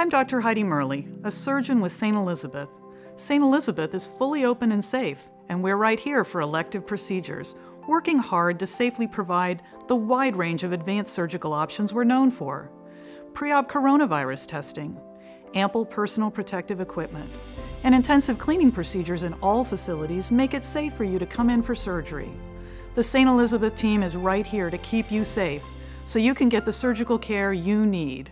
I'm Dr. Heidi Murley, a surgeon with St. Elizabeth. St. Elizabeth is fully open and safe, and we're right here for elective procedures, working hard to safely provide the wide range of advanced surgical options we're known for. Pre-op coronavirus testing, ample personal protective equipment, and intensive cleaning procedures in all facilities make it safe for you to come in for surgery. The St. Elizabeth team is right here to keep you safe so you can get the surgical care you need.